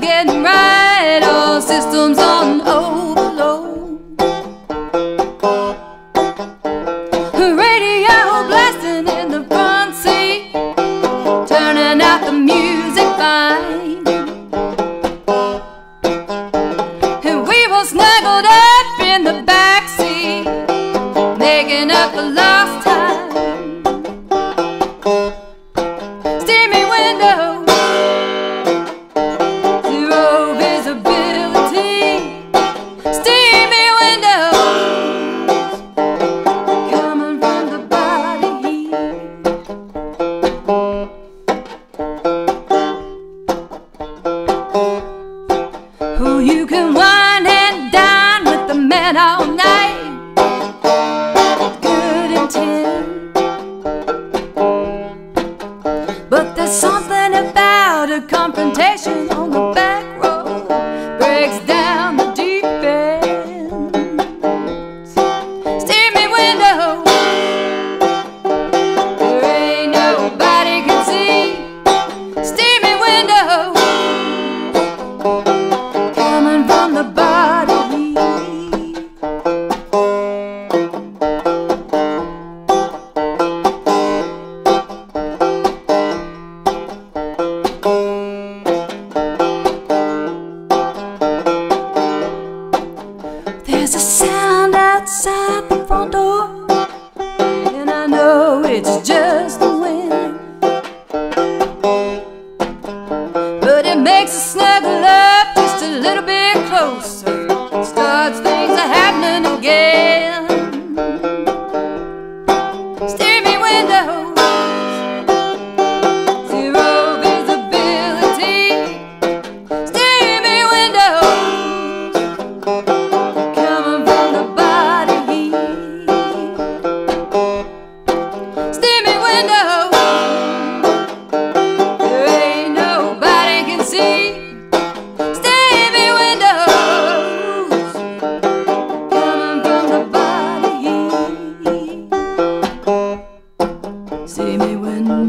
Getting right. All systems on overload. Radio blasting in the front seat, turning out the music fine. And we were snuggled up in the back seat, making up for lost time. Who you can wine and dine with the man all night. Good intent. But there's something about a confrontation There's a sound outside the front door, and I know it's just the wind. But it makes us snuggle up just a little bit closer. Starts things are happening again. Steamy windows,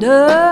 windows.